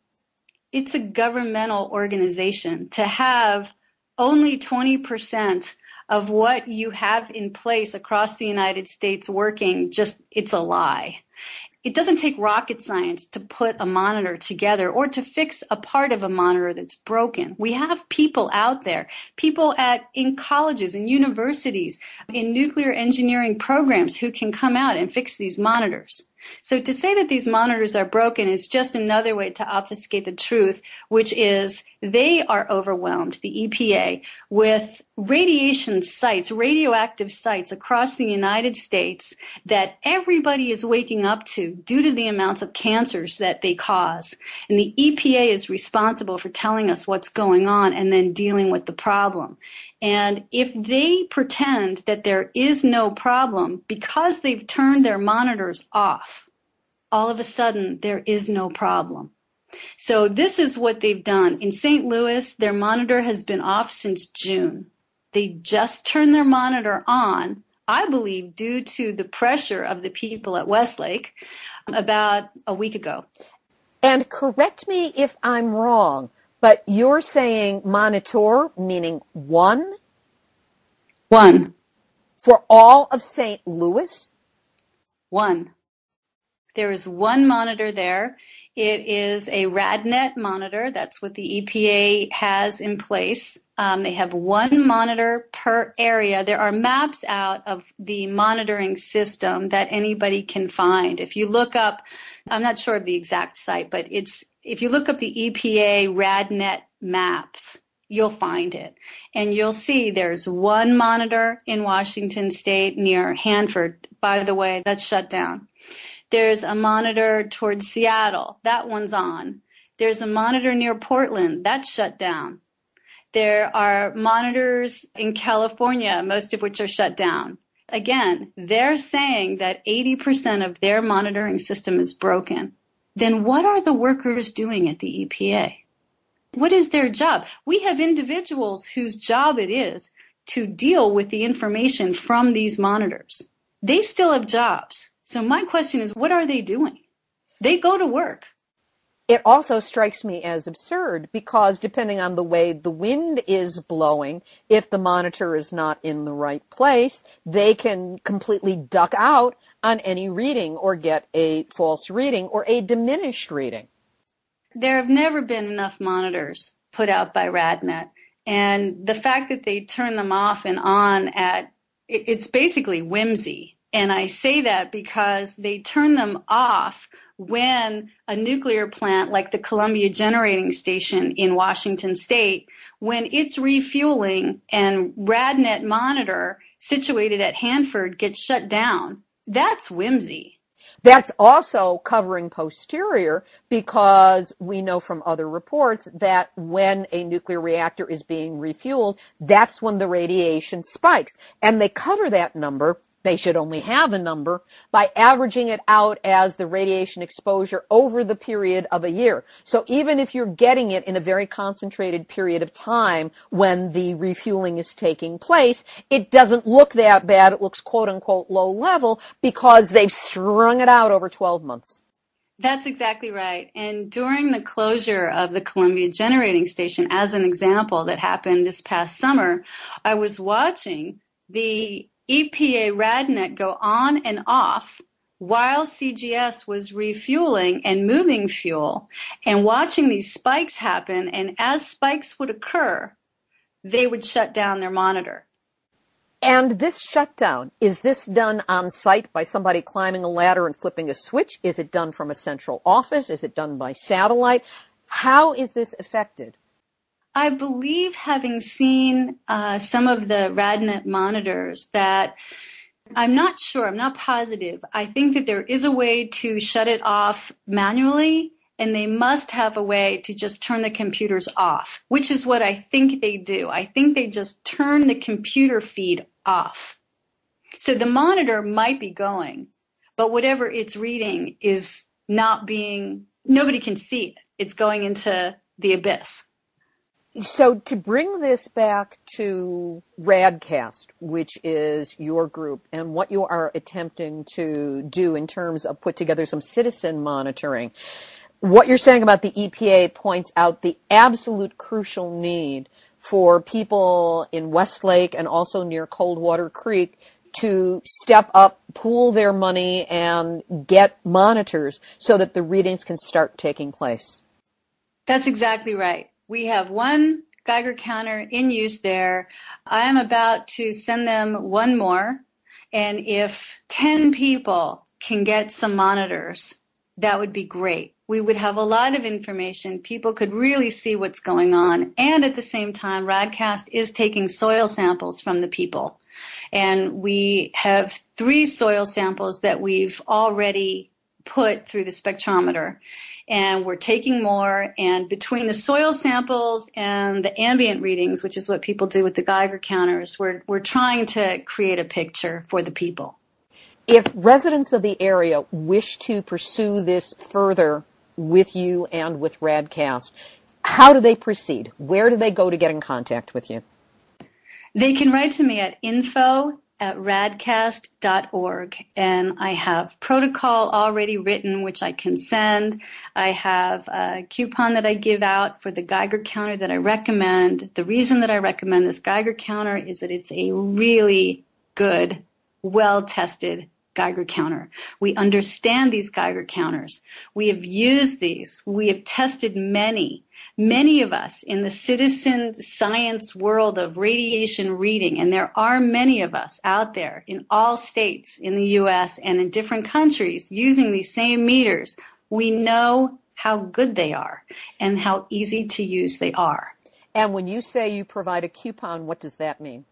[SPEAKER 4] It's a governmental organization to have only 20% of what you have in place across the United States working, just it's a lie. It doesn't take rocket science to put a monitor together or to fix a part of a monitor that's broken. We have people out there, people at in colleges and universities, in nuclear engineering programs who can come out and fix these monitors. So to say that these monitors are broken is just another way to obfuscate the truth, which is they are overwhelmed, the EPA, with radiation sites, radioactive sites across the United States that everybody is waking up to due to the amounts of cancers that they cause. And the EPA is responsible for telling us what's going on and then dealing with the problem. And if they pretend that there is no problem because they've turned their monitors off, all of a sudden there is no problem. So this is what they've done. In St. Louis, their monitor has been off since June. They just turned their monitor on, I believe, due to the pressure of the people at West Lake um, about a week ago.
[SPEAKER 1] And correct me if I'm wrong, but you're saying monitor, meaning one?
[SPEAKER 4] One.
[SPEAKER 1] For all of St. Louis?
[SPEAKER 4] One. There is one monitor there. It is a RadNet monitor. That's what the EPA has in place. Um, they have one monitor per area. There are maps out of the monitoring system that anybody can find. If you look up, I'm not sure of the exact site, but it's if you look up the EPA RadNet maps, you'll find it. And you'll see there's one monitor in Washington state near Hanford. By the way, that's shut down. There's a monitor towards Seattle. That one's on. There's a monitor near Portland. That's shut down. There are monitors in California, most of which are shut down. Again, they're saying that 80% of their monitoring system is broken. Then what are the workers doing at the EPA? What is their job? We have individuals whose job it is to deal with the information from these monitors. They still have jobs. So my question is, what are they doing? They go to work.
[SPEAKER 1] It also strikes me as absurd because depending on the way the wind is blowing, if the monitor is not in the right place, they can completely duck out on any reading or get a false reading or a diminished reading.
[SPEAKER 4] There have never been enough monitors put out by RadNet. And the fact that they turn them off and on at, it's basically whimsy and I say that because they turn them off when a nuclear plant like the Columbia Generating Station in Washington State, when it's refueling and RadNet monitor situated at Hanford gets shut down, that's whimsy.
[SPEAKER 1] That's also covering posterior because we know from other reports that when a nuclear reactor is being refueled, that's when the radiation spikes. And they cover that number they should only have a number by averaging it out as the radiation exposure over the period of a year. So even if you're getting it in a very concentrated period of time when the refueling is taking place, it doesn't look that bad. It looks quote unquote low level because they've strung it out over 12 months.
[SPEAKER 4] That's exactly right. And during the closure of the Columbia Generating Station, as an example that happened this past summer, I was watching the EPA RadNet go on and off while CGS was refueling and moving fuel and watching these spikes happen. And as spikes would occur, they would shut down their monitor.
[SPEAKER 1] And this shutdown, is this done on site by somebody climbing a ladder and flipping a switch? Is it done from a central office? Is it done by satellite? How is this affected?
[SPEAKER 4] I believe, having seen uh, some of the RadNet monitors, that I'm not sure, I'm not positive. I think that there is a way to shut it off manually, and they must have a way to just turn the computers off, which is what I think they do. I think they just turn the computer feed off. So the monitor might be going, but whatever it's reading is not being, nobody can see it. It's going into the abyss.
[SPEAKER 1] So to bring this back to Radcast, which is your group, and what you are attempting to do in terms of put together some citizen monitoring, what you're saying about the EPA points out the absolute crucial need for people in West Lake and also near Coldwater Creek to step up, pool their money, and get monitors so that the readings can start taking place.
[SPEAKER 4] That's exactly right. We have one Geiger counter in use there. I am about to send them one more. And if 10 people can get some monitors, that would be great. We would have a lot of information. People could really see what's going on. And at the same time, Radcast is taking soil samples from the people. And we have three soil samples that we've already put through the spectrometer and we're taking more. And between the soil samples and the ambient readings, which is what people do with the Geiger counters, we're, we're trying to create a picture for the people.
[SPEAKER 1] If residents of the area wish to pursue this further with you and with Radcast, how do they proceed? Where do they go to get in contact with you?
[SPEAKER 4] They can write to me at info at radcast.org and I have protocol already written which I can send. I have a coupon that I give out for the Geiger counter that I recommend. The reason that I recommend this Geiger counter is that it's a really good, well tested Geiger counter. We understand these Geiger counters. We have used these. We have tested many. Many of us in the citizen science world of radiation reading, and there are many of us out there in all states in the US and in different countries using these same meters, we know how good they are and how easy to use they are.
[SPEAKER 1] And when you say you provide a coupon, what does that mean?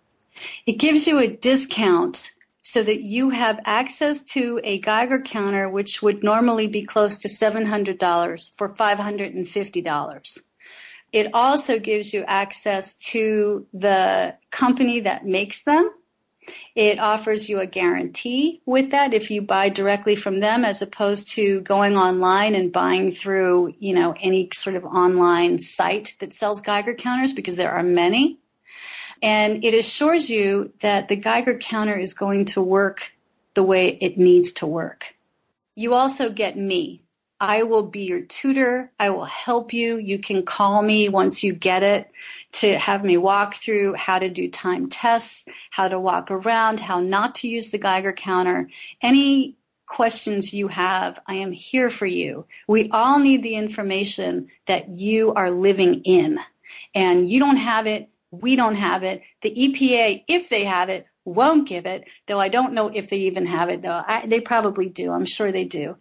[SPEAKER 4] It gives you a discount so that you have access to a Geiger counter, which would normally be close to $700 for $550. It also gives you access to the company that makes them. It offers you a guarantee with that if you buy directly from them as opposed to going online and buying through, you know, any sort of online site that sells Geiger counters because there are many. And it assures you that the Geiger counter is going to work the way it needs to work. You also get me. I will be your tutor. I will help you. You can call me once you get it to have me walk through how to do time tests, how to walk around, how not to use the Geiger counter. Any questions you have, I am here for you. We all need the information that you are living in. And you don't have it we don't have it. The EPA, if they have it, won't give it, though I don't know if they even have it, though. I, they probably do. I'm sure they do.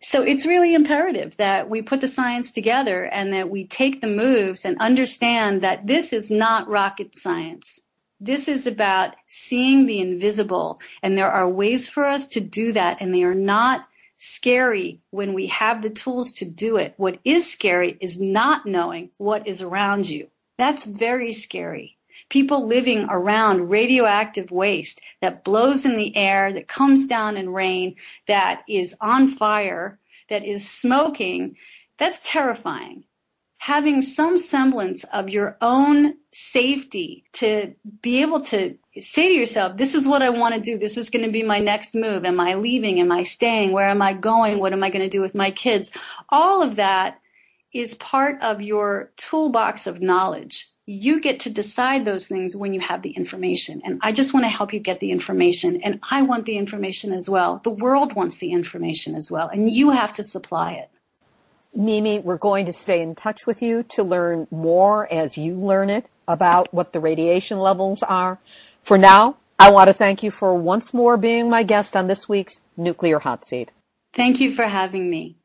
[SPEAKER 4] So it's really imperative that we put the science together and that we take the moves and understand that this is not rocket science. This is about seeing the invisible, and there are ways for us to do that, and they are not scary when we have the tools to do it. What is scary is not knowing what is around you. That's very scary. People living around radioactive waste that blows in the air, that comes down in rain, that is on fire, that is smoking, that's terrifying. Having some semblance of your own safety to be able to say to yourself, this is what I want to do. This is going to be my next move. Am I leaving? Am I staying? Where am I going? What am I going to do with my kids? All of that is part of your toolbox of knowledge. You get to decide those things when you have the information. And I just want to help you get the information. And I want the information as well. The world wants the information as well. And you have to supply it.
[SPEAKER 1] Mimi, we're going to stay in touch with you to learn more as you learn it about what the radiation levels are. For now, I want to thank you for once more being my guest on this week's Nuclear Hot Seat.
[SPEAKER 4] Thank you for having me.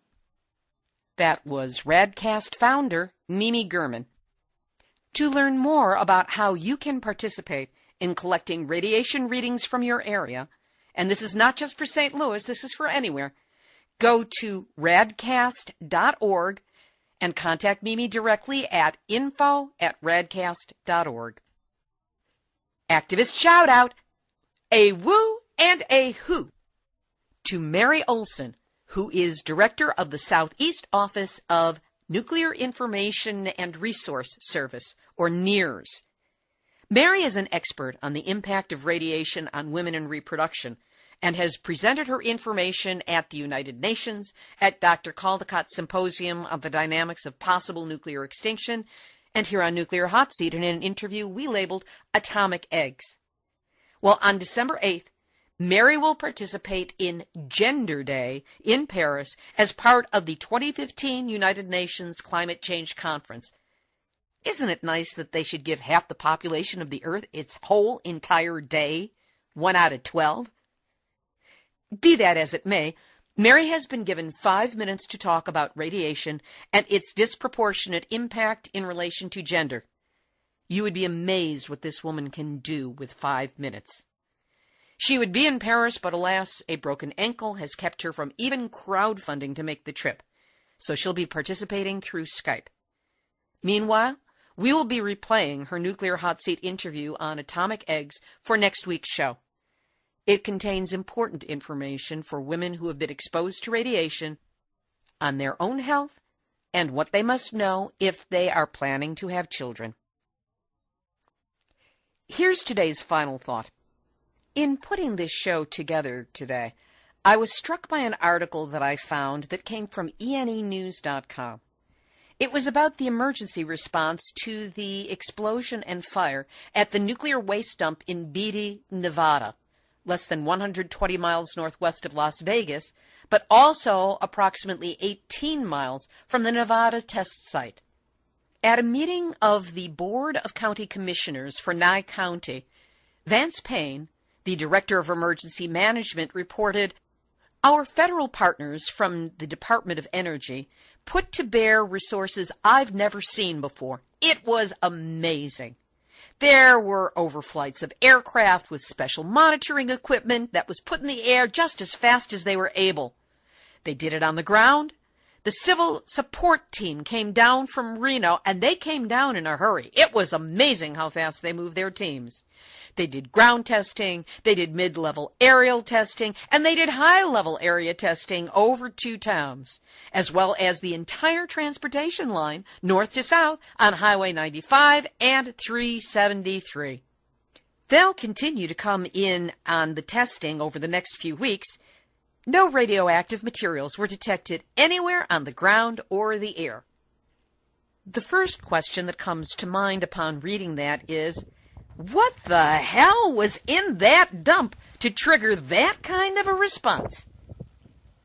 [SPEAKER 1] That was Radcast founder Mimi German. To learn more about how you can participate in collecting radiation readings from your area, and this is not just for St. Louis, this is for anywhere, go to radcast.org and contact Mimi directly at info at radcast.org. Activist shout out, a woo and a who to Mary Olson, who is director of the Southeast Office of Nuclear Information and Resource Service, or NIRS. Mary is an expert on the impact of radiation on women and reproduction and has presented her information at the United Nations, at Dr. Caldicott's Symposium of the Dynamics of Possible Nuclear Extinction, and here on Nuclear Hot Seat in an interview we labeled Atomic Eggs. Well, on December 8th, Mary will participate in Gender Day in Paris as part of the 2015 United Nations Climate Change Conference. Isn't it nice that they should give half the population of the Earth its whole entire day? One out of 12? Be that as it may, Mary has been given five minutes to talk about radiation and its disproportionate impact in relation to gender. You would be amazed what this woman can do with five minutes. She would be in Paris, but alas, a broken ankle has kept her from even crowdfunding to make the trip, so she'll be participating through Skype. Meanwhile, we will be replaying her nuclear hot seat interview on atomic eggs for next week's show. It contains important information for women who have been exposed to radiation on their own health and what they must know if they are planning to have children. Here's today's final thought. In putting this show together today, I was struck by an article that I found that came from ENEnews.com. It was about the emergency response to the explosion and fire at the nuclear waste dump in Beatty, Nevada less than 120 miles northwest of Las Vegas, but also approximately 18 miles from the Nevada test site. At a meeting of the Board of County Commissioners for Nye County, Vance Payne, the Director of Emergency Management, reported Our federal partners from the Department of Energy put to bear resources I've never seen before. It was amazing. There were overflights of aircraft with special monitoring equipment that was put in the air just as fast as they were able. They did it on the ground. The civil support team came down from Reno and they came down in a hurry. It was amazing how fast they moved their teams. They did ground testing, they did mid level aerial testing, and they did high level area testing over two towns, as well as the entire transportation line north to south on Highway 95 and 373. They'll continue to come in on the testing over the next few weeks. No radioactive materials were detected anywhere on the ground or the air. The first question that comes to mind upon reading that is what the hell was in that dump to trigger that kind of a response?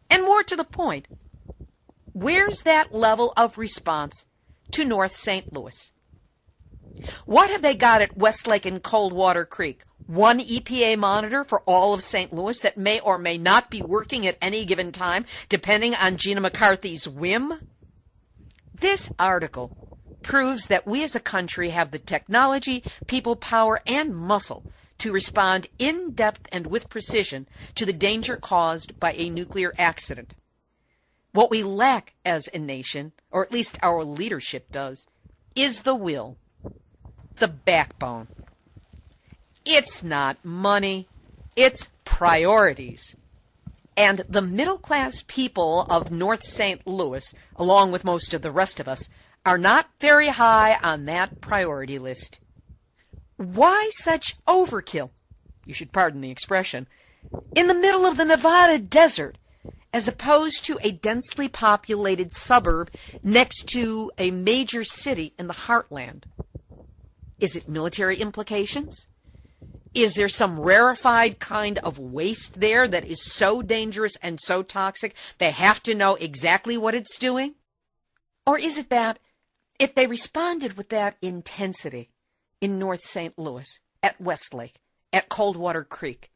[SPEAKER 1] And more to the point, where's that level of response to North St. Louis? What have they got at West Lake and Coldwater Creek? One EPA monitor for all of St. Louis that may or may not be working at any given time, depending on Gina McCarthy's whim? This article proves that we as a country have the technology, people power, and muscle to respond in depth and with precision to the danger caused by a nuclear accident. What we lack as a nation, or at least our leadership does, is the will, the backbone. It's not money, it's priorities. And the middle class people of North St. Louis, along with most of the rest of us, are not very high on that priority list. Why such overkill? You should pardon the expression. In the middle of the Nevada desert, as opposed to a densely populated suburb next to a major city in the heartland. Is it military implications? Is there some rarefied kind of waste there that is so dangerous and so toxic they have to know exactly what it's doing? Or is it that if they responded with that intensity in North St. Louis, at West Lake, at Coldwater Creek?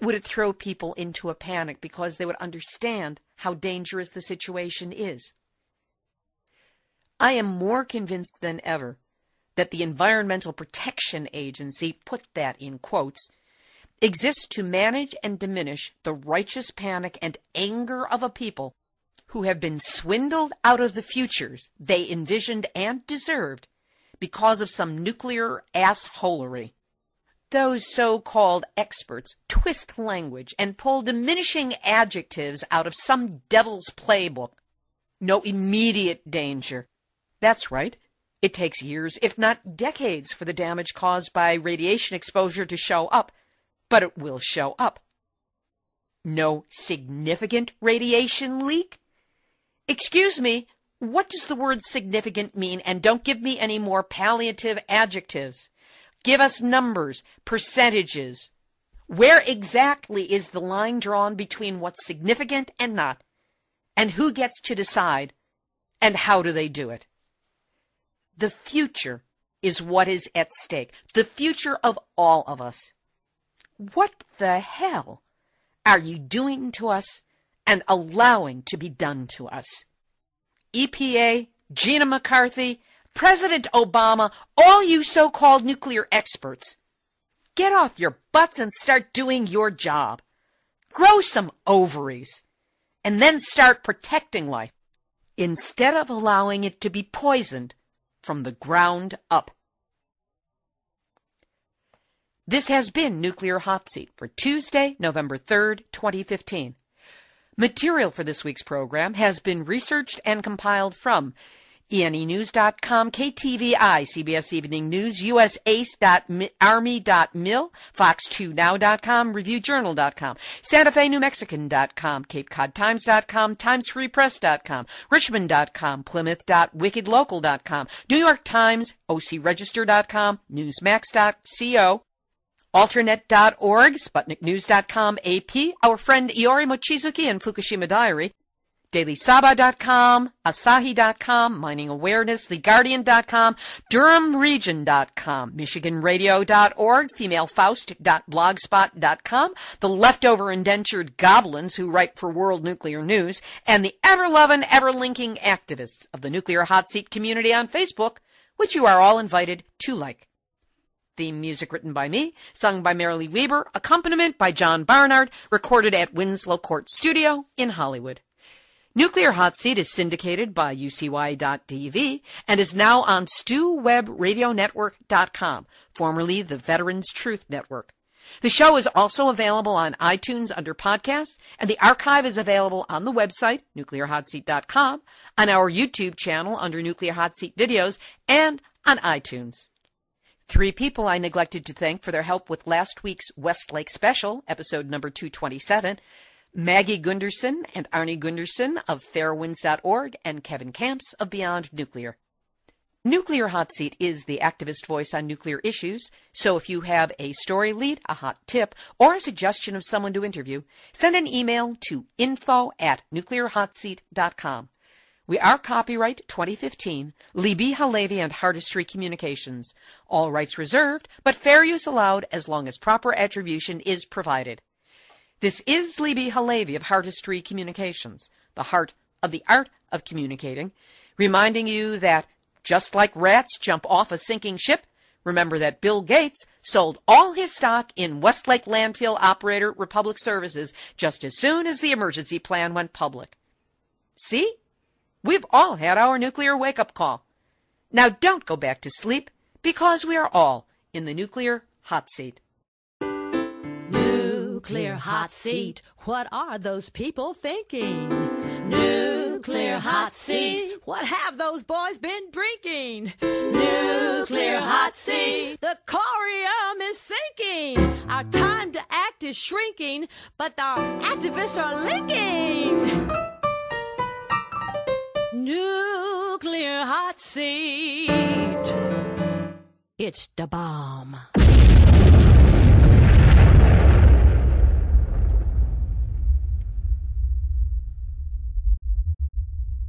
[SPEAKER 1] Would it throw people into a panic because they would understand how dangerous the situation is? I am more convinced than ever that the Environmental Protection Agency, put that in quotes, exists to manage and diminish the righteous panic and anger of a people who have been swindled out of the futures they envisioned and deserved because of some nuclear assholery. Those so called experts twist language and pull diminishing adjectives out of some devil's playbook. No immediate danger. That's right. It takes years, if not decades, for the damage caused by radiation exposure to show up, but it will show up. No significant radiation leak? Excuse me, what does the word significant mean? And don't give me any more palliative adjectives. Give us numbers, percentages. Where exactly is the line drawn between what's significant and not? And who gets to decide? And how do they do it? The future is what is at stake. The future of all of us. What the hell are you doing to us and allowing to be done to us? EPA, Gina McCarthy, President Obama, all you so called nuclear experts. Get off your butts and start doing your job. Grow some ovaries. And then start protecting life instead of allowing it to be poisoned from the ground up. This has been Nuclear Hot Seat for Tuesday, November 3rd, 2015. Material for this week's program has been researched and compiled from ENEnews.com, KTVI, CBS Evening News, USACE.Army.mil, Fox2Now.com, ReviewJournal.com, Santa Fe New Mexican.com, CapeCodTimes.com, TimesFreePress.com, Richmond.com, Plymouth.WickedLocal.com, New York Times, OCRegister.com, Newsmax.co, Alternet.org, SputnikNews.com, AP, our friend Iori Mochizuki and Fukushima Diary, DailySaba.com, Asahi.com, Mining Awareness, TheGuardian.com, DurhamRegion.com, MichiganRadio.org, FemaleFaust.blogspot.com, The Leftover Indentured Goblins who write for World Nuclear News, and the ever-loving, ever-linking activists of the Nuclear Hot Seat community on Facebook, which you are all invited to like. Theme music written by me, sung by Marilee Weber, accompaniment by John Barnard, recorded at Winslow Court Studio in Hollywood. Nuclear Hot Seat is syndicated by UCY.tv and is now on StewWebbRadioNetwork.com, formerly the Veterans Truth Network. The show is also available on iTunes under podcast, and the archive is available on the website, nuclearhotseat.com, on our YouTube channel under Nuclear Hot Seat Videos, and on iTunes. Three people I neglected to thank for their help with last week's West Lake special, episode number 227. Maggie Gundersen and Arnie Gundersen of fairewinds.org and Kevin Kamps of Beyond Nuclear. Nuclear Hot Seat is the activist voice on nuclear issues, so if you have a story lead, a hot tip, or a suggestion of someone to interview, send an email to info at nuclearhotseat.com. We are copyright 2015, Libbe HaLevy and Heartistry Communications. All rights reserved, but fair use allowed as long as proper attribution is provided. This is Libbe HaLevy of Heartistry Communications, the heart of the art of communicating, reminding you that just like rats jump off a sinking ship, remember that Bill Gates sold all his stock in West Lake Landfill Operator Republic Services just as soon as the emergency plan went public. See? We've all had our nuclear wake up call. Now don't go back to sleep because we are all in the nuclear hot seat.
[SPEAKER 2] Nuclear hot seat. What are those people thinking? Nuclear hot seat. What have those boys been drinking? Nuclear hot seat. The corium is sinking. Our time to act is shrinking, but our activists are linking. Nuclear hot seat. It's the bomb.